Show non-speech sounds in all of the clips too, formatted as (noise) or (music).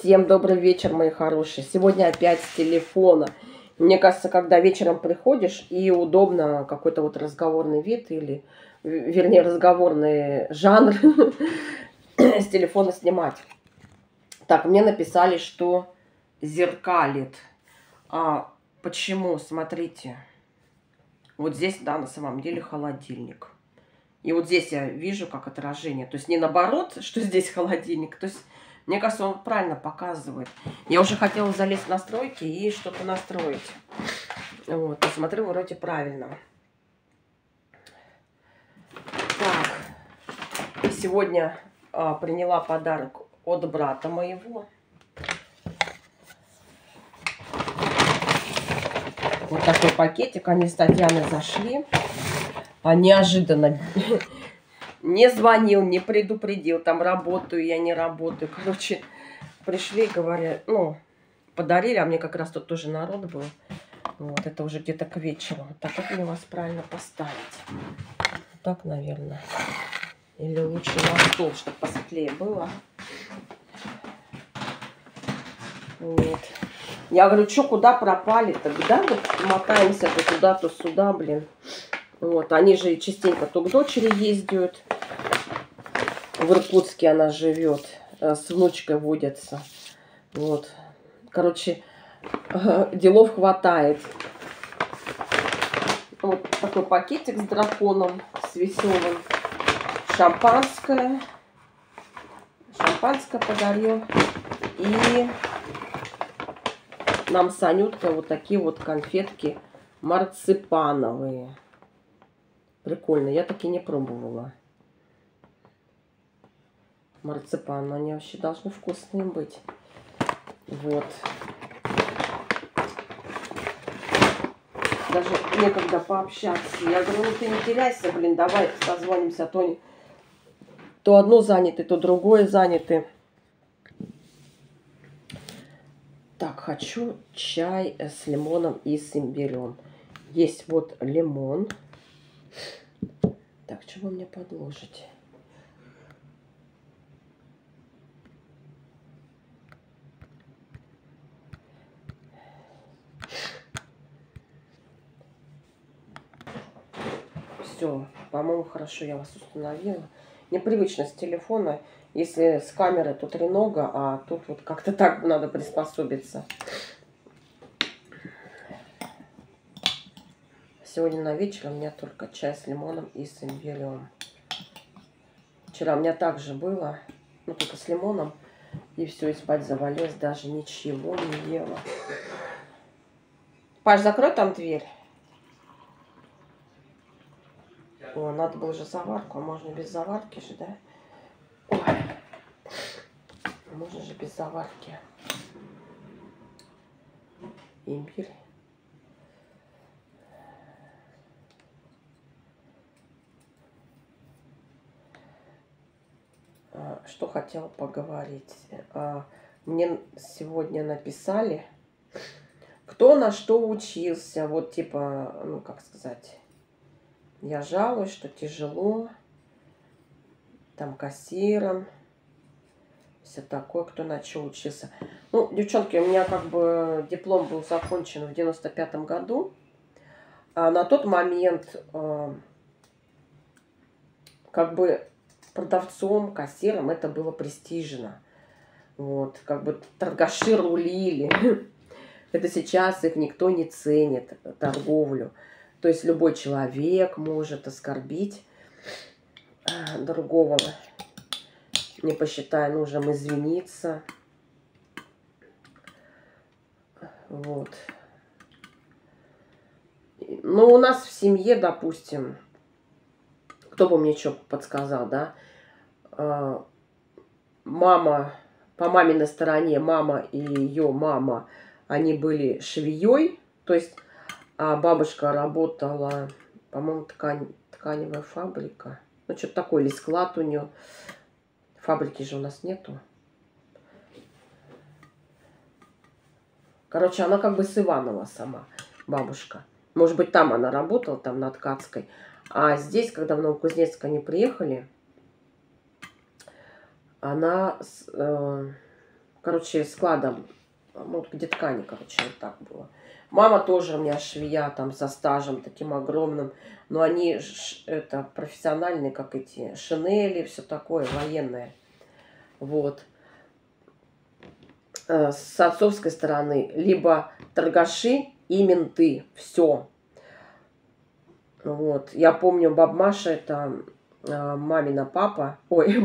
Всем добрый вечер, мои хорошие. Сегодня опять с телефона. Мне кажется, когда вечером приходишь и удобно какой-то вот разговорный вид или, вернее, разговорный жанр (coughs) с телефона снимать. Так, мне написали, что зеркалит. А почему? Смотрите. Вот здесь, да, на самом деле холодильник. И вот здесь я вижу как отражение. То есть не наоборот, что здесь холодильник. То есть мне кажется, он правильно показывает. Я уже хотела залезть в настройки и что-то настроить. Вот, посмотрю, вроде правильно. Так, сегодня а, приняла подарок от брата моего. Вот такой пакетик. Они с Татьяной зашли. А неожиданно (laughs) не звонил, не предупредил. Там работаю, я не работаю. (laughs) Короче, пришли, говорят, ну, подарили, а мне как раз тут тоже народ был. Вот, это уже где-то к вечеру. Так, как мне вас правильно поставить? Так, наверное. Или лучше на стол, чтобы посветлее было. Вот. Я говорю, что, куда пропали-то? Да, вот мотаемся то туда, то сюда, блин. Вот, они же частенько то к дочери ездят. В Иркутске она живет. Э, с внучкой водятся. Вот. Короче, делов хватает. Вот такой пакетик с драконом, с веселым. Шампанское. Шампанское подарил. И нам с Анюткой вот такие вот конфетки марципановые. Прикольно, я таки не пробовала. Марципан, они вообще должны вкусные быть. Вот. Даже некогда пообщаться. Я говорю, ну ты не теряйся, блин, давай созвонимся, а то, то одно заняты, то другое заняты. Так, хочу чай с лимоном и с имбирем. Есть вот лимон. Так, чего мне подложить? Все, по-моему, хорошо я вас установила. Непривычно с телефона. Если с камеры тут тренога, а тут вот как-то так надо приспособиться. Сегодня на вечер у меня только чай с лимоном и с имбирем. Вчера у меня также было, ну только с лимоном. И все, и спать завалилась, даже ничего не ела. Паш, закрой там дверь. О, надо было же заварку, а можно без заварки же, да? Ой. Можно же без заварки. Имбирь. А, что хотела поговорить. А, мне сегодня написали, кто на что учился. Вот типа, ну как сказать, я жалуюсь, что тяжело. Там кассиром. Все такое, кто на что. Ну, девчонки, у меня как бы диплом был закончен в 95 году. А на тот момент э, как бы продавцом, кассиром это было престижно. Вот, как бы торгаши рулили. (laughs) Это сейчас их никто не ценит, торговлю. То есть любой человек может оскорбить а, другого, не посчитая нужным извиниться. Вот. Но у нас в семье, допустим, кто бы мне что подсказал, да, а, мама, по маминой стороне, мама и ее мама, они были швеей, то есть а бабушка работала, по-моему, ткань, тканевая фабрика. Ну, что-то такое, или склад у нее. Фабрики же у нас нету. Короче, она как бы с Иванова сама, бабушка. Может быть, там она работала, там на Ткацкой. А здесь, когда в Новокузнецк они приехали, она, э, короче, складом, ну, где ткани, короче, вот так было. Мама тоже у меня швея там со стажем таким огромным. Но они это профессиональные, как эти шинели, все такое, военное. Вот. Э, с отцовской стороны либо торгаши и менты. Все. Вот. Я помню, баб Маша, это э, мамина папа. Ой, (laughs)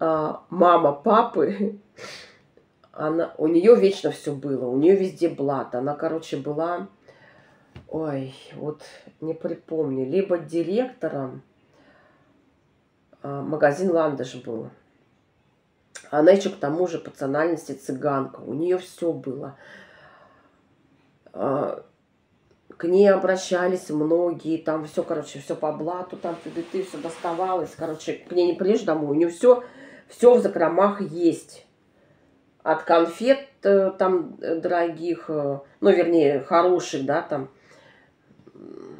а, мама папы она, у нее вечно все было, у нее везде блат. Она, короче, была, ой, вот не припомню, либо директором, а, магазин Ландыш был. Она еще к тому же по цыганка. У нее все было. А, к ней обращались многие, там все, короче, все по блату, там ты, ты все доставалось. Короче, к ней не приедешь домой, у нее все, все в закромах есть от конфет э, там э, дорогих, э, ну, вернее, хороших, да, там,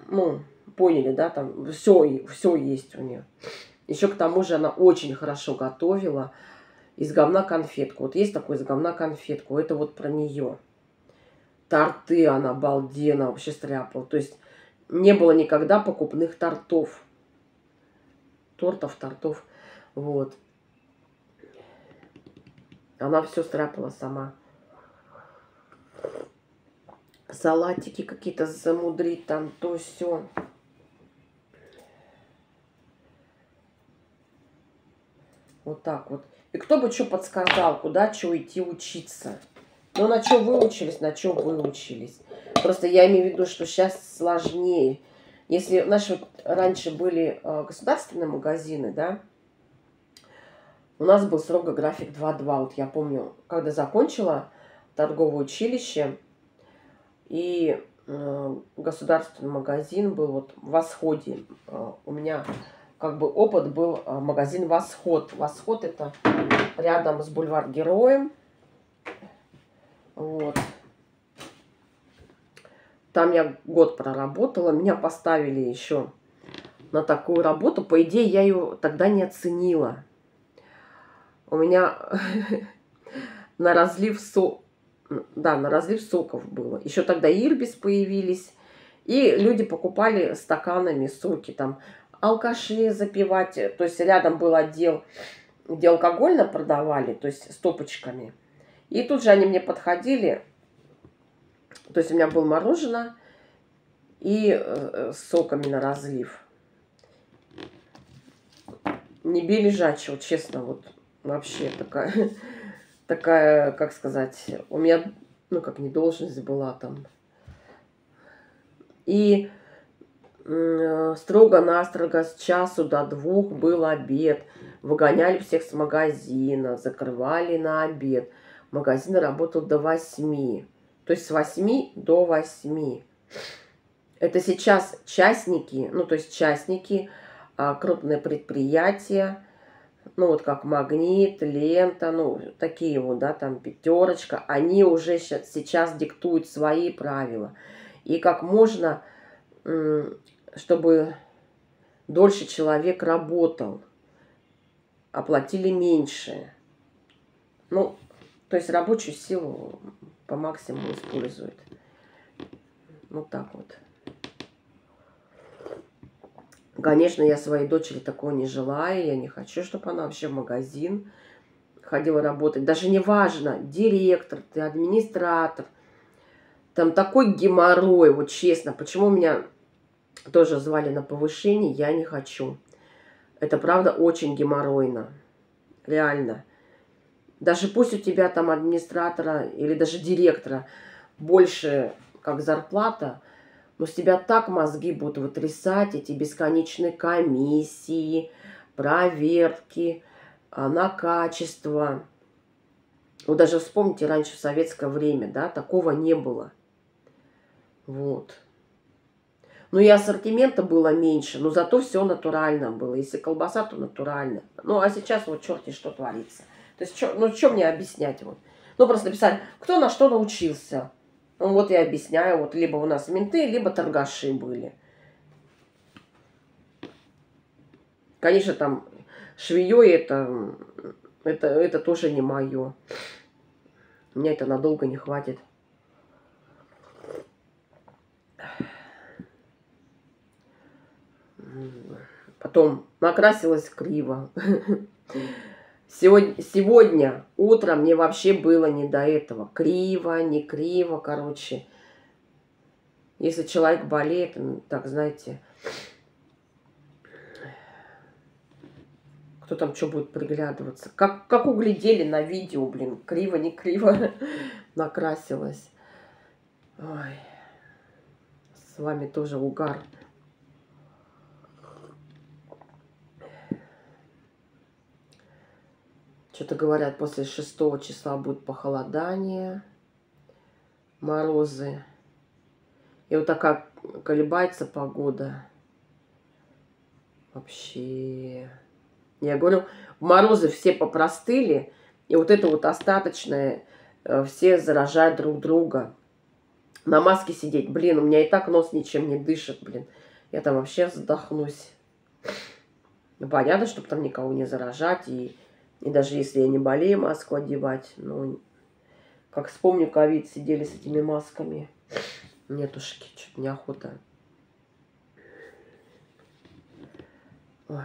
ну, поняли, да, там все, все есть у нее. Еще к тому же она очень хорошо готовила из говна конфетку. Вот есть такой из говна конфетку, это вот про нее. Торты она обалденно вообще стряпала. То есть не было никогда покупных тортов. Тортов, тортов. Вот. Она все стряпала сама. Салатики какие-то замудрить там, то все. Вот так вот. И кто бы что подсказал, куда что идти учиться. Ну, на что выучились, на что выучились. Просто я имею в виду, что сейчас сложнее. Если, наши вот раньше были э, государственные магазины, да, у нас был строго график 2-2. Вот я помню, когда закончила торговое училище, и э, государственный магазин был вот в Восходе. Э, у меня как бы опыт был э, магазин Восход. Восход это рядом с бульвар Героем. Вот. Там я год проработала. Меня поставили еще на такую работу. По идее, я ее тогда не оценила у меня (laughs) на разлив сок, да, на разлив соков было. Еще тогда Ирбис появились, и люди покупали стаканами соки, там, алкаши запивать, то есть рядом был отдел, где алкогольно продавали, то есть стопочками. И тут же они мне подходили, то есть у меня был мороженое и э, соками на разлив. Не бей лежачего, честно, вот вообще такая, (laughs) такая, как сказать, у меня, ну, как не должность была там. И строго-настрого с часу до двух был обед. Выгоняли всех с магазина, закрывали на обед. Магазин работал до восьми. То есть с восьми до восьми. Это сейчас частники, ну то есть частники, а, крупные предприятия, ну вот как магнит, лента, ну такие вот, да, там пятерочка, они уже сейчас диктуют свои правила. И как можно, чтобы дольше человек работал, оплатили меньше. Ну, то есть рабочую силу по максимуму используют. Вот так вот. Конечно, я своей дочери такого не желаю. Я не хочу, чтобы она вообще в магазин ходила работать. Даже не важно, директор ты, администратор. Там такой геморрой, вот честно. Почему меня тоже звали на повышение, я не хочу. Это правда очень геморройно. Реально. Даже пусть у тебя там администратора или даже директора больше как зарплата – но с тебя так мозги будут вытрясать, эти бесконечные комиссии, проверки а, на качество. Вот даже вспомните, раньше в советское время, да, такого не было. Вот. Ну и ассортимента было меньше, но зато все натурально было. Если колбаса, то натурально. Ну а сейчас вот черти что творится. То есть, чё, ну что мне объяснять? Вот? Ну просто написать, кто на что научился. Ну, вот я объясняю, вот либо у нас менты, либо торгаши были. Конечно, там швеей это Это, это тоже не мое. Мне это надолго не хватит. Потом накрасилась криво. Сегодня, сегодня утром мне вообще было не до этого. Криво, не криво, короче. Если человек болеет, так, знаете, кто там что будет приглядываться. Как, как углядели на видео, блин, криво, не криво (laughs) накрасилась. Ой. С вами тоже угар. Что-то говорят, после 6 числа будет похолодание, морозы. И вот такая колебается погода. Вообще. Я говорю, морозы все попростыли, и вот это вот остаточное, э, все заражают друг друга. На маске сидеть, блин, у меня и так нос ничем не дышит, блин. Я там вообще задохнусь. Понятно, чтобы там никого не заражать, и и даже если я не болею, маску одевать. Ну, как вспомню ковид, сидели с этими масками. Нетушки, что-то неохота. Ой.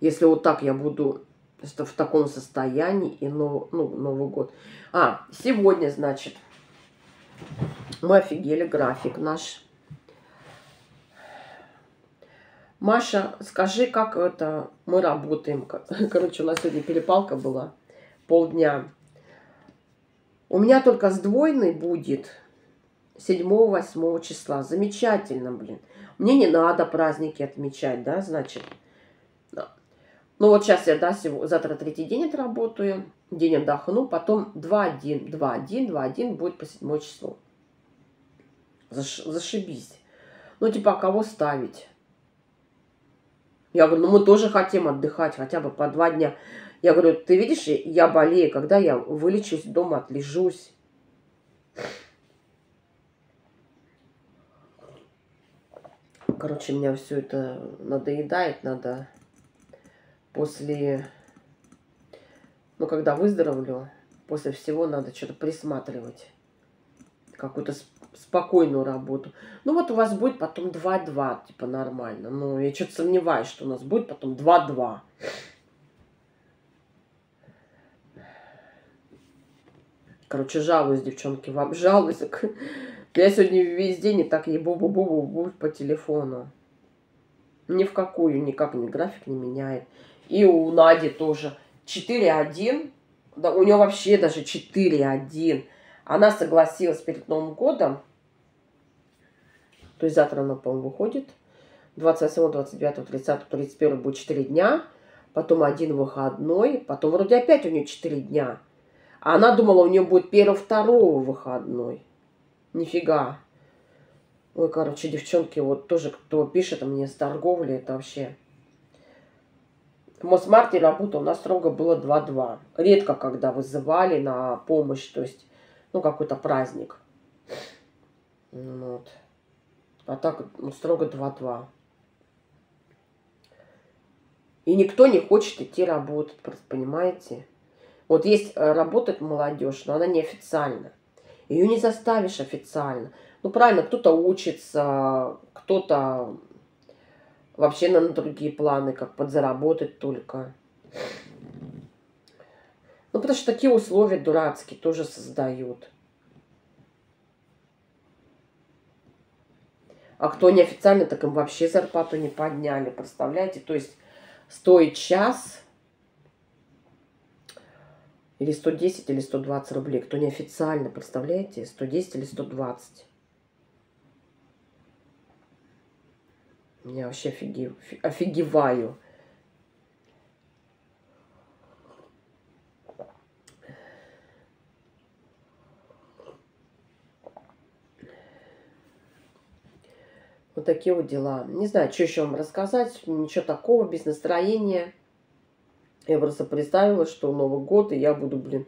Если вот так я буду в таком состоянии и нов, ну, Новый год. А, сегодня, значит, мы офигели график наш. Маша, скажи, как это мы работаем. (laughs) Короче, у нас сегодня перепалка была полдня. У меня только сдвоенный будет 7-8 числа. Замечательно, блин. Мне не надо праздники отмечать, да, значит. Ну вот сейчас я, да, сегодня, завтра третий день отработаю, день отдохну, потом 2-1, 2-1, 2-1 будет по 7 число. Заш, зашибись. Ну, типа, а кого ставить? Я говорю, ну мы тоже хотим отдыхать хотя бы по два дня. Я говорю, ты видишь, я болею, когда я вылечусь дома, отлежусь. Короче, меня все это надоедает, надо после, ну, когда выздоровлю, после всего надо что-то присматривать. Какую-то спокойную работу. Ну вот у вас будет потом 2-2, типа нормально. Ну, я что-то сомневаюсь, что у нас будет потом 2-2. Короче, жалуюсь, девчонки, вам жалуюсь. (laughs) Я сегодня весь день и так ебу бу бу бу бу по телефону. Ни в какую, никак ни график не меняет. И у Нади тоже 4-1. Да, у нее вообще даже 4-1. Она согласилась перед Новым годом. То есть завтра она, по-моему, выходит. 28, 29, 30, 31 будет 4 дня. Потом один выходной. Потом вроде опять у нее 4 дня. А она думала, у нее будет первого, второго выходной. Нифига. Ой, короче, девчонки, вот тоже кто пишет мне с торговли, это вообще... В Мосмарте работа у нас строго было 2-2. Редко, когда вызывали на помощь, то есть ну, какой-то праздник. Вот. А так ну, строго 2-2. И никто не хочет идти работать, понимаете? Вот есть э, работать молодежь, но она неофициально. Ее не заставишь официально. Ну, правильно, кто-то учится, кто-то вообще на другие планы, как подзаработать только. Ну, потому что такие условия дурацкие тоже создают. А кто неофициально, так им вообще зарплату не подняли. Представляете? То есть стоит час или 110, или 120 рублей. Кто неофициально, представляете? 110 или 120. Я вообще офигев, офигеваю. Вот такие вот дела. Не знаю, что еще вам рассказать. Ничего такого, без настроения. Я просто представила, что Новый год, и я буду, блин,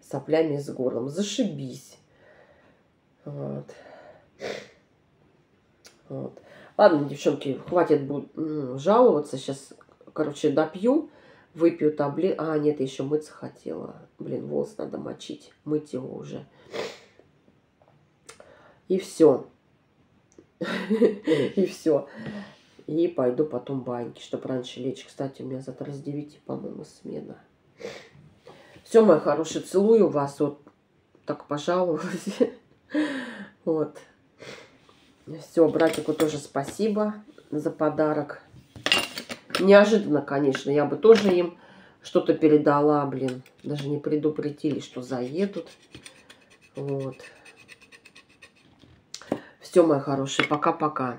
соплями с горлом. Зашибись. Вот. Вот. Ладно, девчонки, хватит ну, жаловаться. Сейчас, короче, допью, выпью таблет. А, нет, еще мыться хотела. Блин, волос надо мочить. Мыть его уже. И все. И все. И пойду потом баньки, чтобы раньше лечь. Кстати, у меня завтра с 9, по-моему, смена. Все, мои хорошие, целую вас. Вот так пожаловалась. Вот. Все, братику тоже спасибо за подарок. Неожиданно, конечно, я бы тоже им что-то передала, блин. Даже не предупредили, что заедут. Вот. Все, мои хорошие, пока-пока.